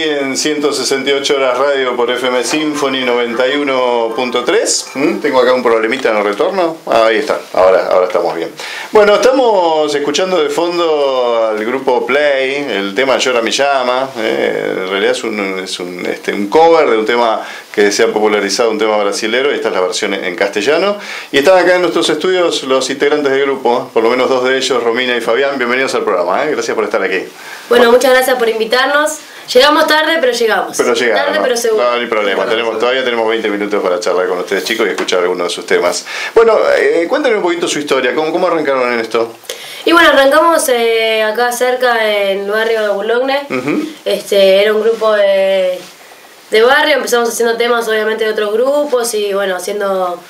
En 168 horas radio por FM Symphony 91.3. ¿Mm? Tengo acá un problemita en el retorno. Ah, ahí está, ahora, ahora estamos bien. Bueno, estamos escuchando de fondo al grupo Play, el tema Llora mi llama. eh, en realidad es, un, es un, este, un cover de un tema que se ha popularizado, un tema brasilero, y esta es la versión en castellano. Y están acá en nuestros estudios los integrantes del grupo, por lo menos dos de ellos, Romina y Fabián. Bienvenidos al programa, ¿eh? gracias por estar aquí. Bueno, muchas gracias por invitarnos. Llegamos tarde, pero llegamos. Pero llegaron. Tarde, ¿no? pero seguro. No, no hay problema. Tenemos, todavía tenemos 20 minutos para charlar con ustedes, chicos, y escuchar algunos de sus temas. Bueno, eh, cuéntenme un poquito su historia. ¿Cómo, cómo arrancaron en esto? Y bueno, arrancamos eh, acá cerca en el barrio de Boulogne. Este, era un grupo de, de barrio, empezamos haciendo temas obviamente de otros grupos y bueno, haciendo,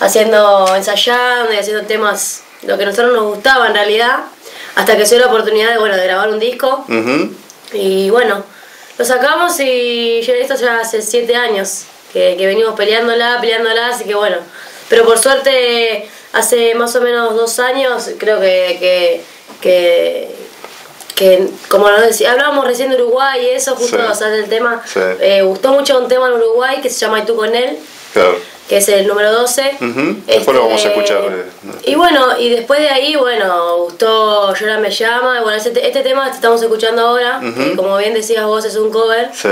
haciendo, ensayando y haciendo temas, lo que a nosotros nos gustaba en realidad, hasta que se dio la oportunidad de, bueno, de grabar un disco. Ujú. Y bueno, lo sacamos y ya esto ya hace siete años que, que venimos peleándola, peleándola, así que bueno. Pero por suerte, hace más o menos dos años, creo que, que, que, que, como nos decía, hablábamos recién de Uruguay y eso, justo Sí. o sea, del tema, Sí. eh, gustó mucho un tema en Uruguay que se llama Y tú con él, Claro. Que es el número 12. Ujú. Después lo vamos a escuchar, eh, Y bueno, y después de ahí, bueno, gustó Llora me llama. y Bueno, este, este tema que estamos escuchando ahora, que como bien decías vos, es un cover. Sí.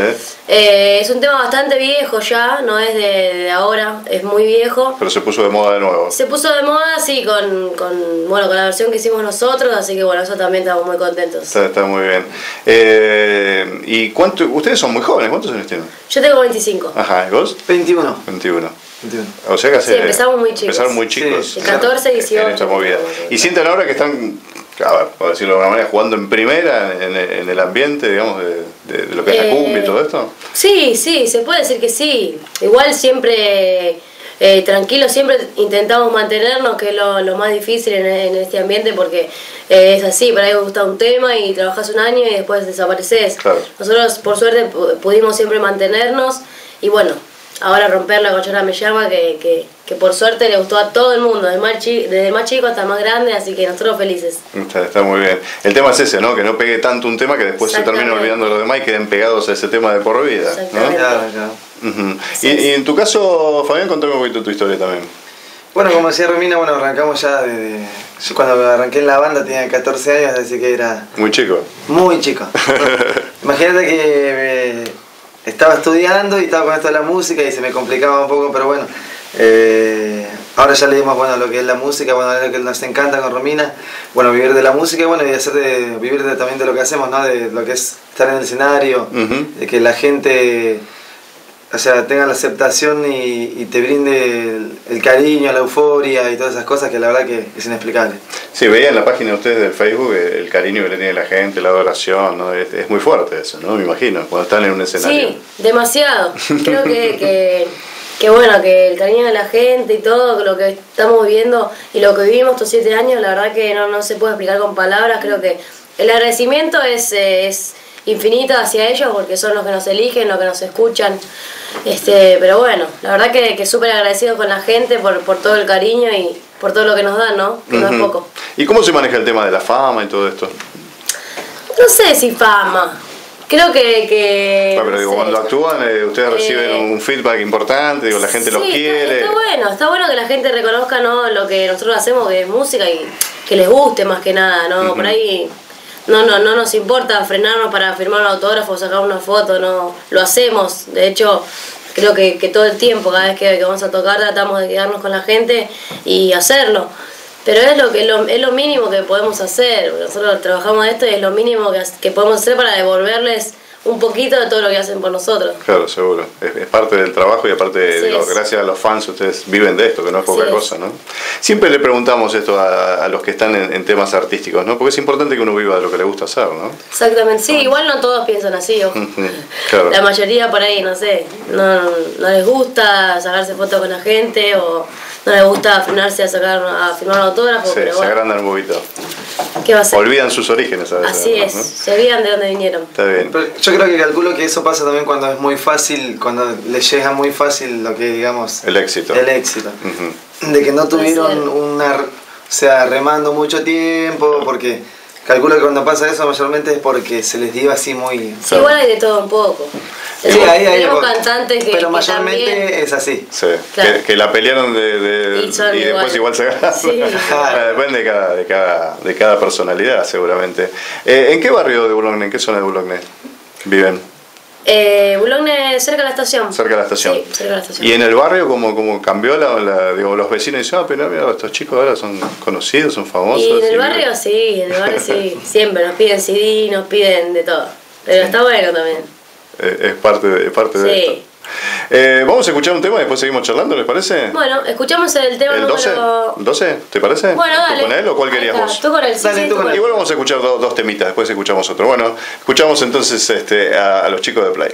Eh, es un tema bastante viejo ya, no es de, de ahora, es muy viejo. Pero se puso de moda de nuevo. Se puso de moda, sí, con, con, bueno, con la versión que hicimos nosotros, así que bueno, eso también estamos muy contentos. Está, está muy bien. Eh, ¿Y cuánto? Ustedes son muy jóvenes, ¿cuántos años tienen? Yo tengo 25. Ajá, ¿y vos? 21. 21. 21. O sea que hace- Sí, empezamos muy chicos. Empezaron muy chicos. De 14, 18. En esta movida. ¿Y sienten ahora que están, a ver, por decirlo de alguna manera, jugando en primera en, en el ambiente, digamos, de, de- de lo que es la Eh, cumbia y todo esto? Sí, sí, se puede decir que sí. Igual siempre eh, tranquilos, siempre intentamos mantenernos, que es lo, lo más difícil en, en este ambiente, porque eh, es así, para ahí gusta un tema y trabajas un año y después desapareces. Claro. Nosotros, por suerte, pu- pudimos siempre mantenernos y bueno, ahora romperla con Llora me llama, que, que, que por suerte le gustó a todo el mundo, desde más, chi- desde más chico hasta más grande, así que nosotros felices. Está, está muy bien. El tema es ese, ¿no? Que no pegue tanto un tema que después se terminen Exactamente. olvidando los demás y queden pegados a ese tema de por vida, ¿no? Exactamente. Claro, claro. Ujú. y, y en tu caso, Fabián, contame un poquito tu historia también. Bueno, como decía Romina, bueno, arrancamos ya de... Yo cuando arranqué en la banda tenía 14 años, así que era Muy chico. muy chico. Imagínate que eh, estaba estudiando y estaba con esto de la música y se me complicaba un poco, pero bueno. eh, ahora ya le dimos bueno, lo que es la música, bueno, lo que nos encanta con Romina, bueno, vivir de la música y bueno, y hacer de, vivir de- también de lo que hacemos, ¿no? De lo que es estar en el escenario, de que la gente o sea, tenga la aceptación y, y te brinde el, el cariño, la euforia y todas esas cosas que la verdad que es inexplicable. Sí, veía en la página de ustedes del Facebook el cariño que le tiene la gente, la adoración, ¿no? Es, es muy fuerte eso, ¿no? Me imagino, cuando están en un escenario. Sí, demasiado. Creo que, que, que bueno, que el cariño de la gente y todo lo que estamos viviendo y lo que vivimos estos siete años, la verdad que no, no se puede explicar con palabras. Creo que el agradecimiento es, eh, es infinito hacia ellos porque son los que nos eligen, los que nos escuchan. Este, pero bueno, la verdad que, que súper agradecido con la gente por, por todo el cariño y por todo lo que nos dan, ¿no? Que no es poco. ¿Y cómo se maneja el tema de la fama y todo esto? No sé si fama. Creo que... que Ah, pero no digo, sé. cuando actúan, eh, ustedes reciben Eh, un feedback importante, digo, la gente los Sí, está- quiere. Está, bueno, está bueno que la gente reconozca ¿no? lo que nosotros hacemos, que es música y que les guste más que nada, ¿no? Por ahí no, no, no nos importa frenarnos para firmar un autógrafo sacar una foto, no, lo hacemos. De hecho, creo que, que todo el tiempo, cada vez que, vamos a tocar, tratamos de quedarnos con la gente y hacerlo. Pero es lo, que, lo, es lo mínimo que podemos hacer. Nosotros trabajamos esto y es lo mínimo que, que podemos hacer para devolverles un poquito de todo lo que hacen por nosotros. Claro, seguro. Es, es parte del trabajo y aparte, Sí, digo, gracias a los fans ustedes viven de esto, que no es poca Sí, cosa, ¿no? Siempre le preguntamos esto a, a los que están en, en temas artísticos, ¿no? Porque es importante que uno viva de lo que le gusta hacer, ¿no? Exactamente, sí, igual no todos piensan así, ojo. Claro. La mayoría por ahí, no sé, no, no les gusta sacarse fotos con la gente o no les gusta frenarse a sacar a firmar un autógrafo, Sí, pero se bueno, agrandan un poquito. ¿Qué va a ser? Olvidan sus orígenes a veces. Así ¿no? es, se olvidan de dónde vinieron. Está bien. Pero yo creo que calculo que eso pasa también cuando es muy fácil, cuando les llega muy fácil lo que digamos El éxito. el éxito. De que no tuvieron una, o sea, remando mucho tiempo, porque calculo que cuando pasa eso mayormente es porque se les dio así muy... Sí, igual hay de todo un poco. Sí, ahí hay tenemos cantantes que, Pero que mayormente también- es así. Sí, Claro. que, que la pelearon de, de- Y después igual igual. se. Bueno, Depende de cada, de, cada, de cada personalidad, seguramente. Eh, ¿En qué barrio de Boulogne, en qué zona de Boulogne viven? Eh, Boulogne, cerca de la estación. Cerca de la estación. Sí, cerca de la estación. ¿Y en el barrio cómo, cómo cambió la, la- digo, los vecinos dicen, ah, pero mira, estos chicos ahora son conocidos, son famosos? Y en el y- barrio sí, en el barrio sí. Siempre nos piden CD, nos piden de todo. Pero está bueno también. Eh, es parte de, es parte de esto. Eh, vamos a escuchar un tema y después seguimos charlando, ¿les parece? Bueno, escuchamos el tema ¿El 12? número... ¿12? ¿Te parece? Bueno, dale. ¿Tú con él o cuál querías vos? Tú con el sí, Dale, sí, tú con con él. Igual vamos a escuchar do- dos temitas, después escuchamos otro. Bueno, escuchamos entonces este, a, a los chicos de Play.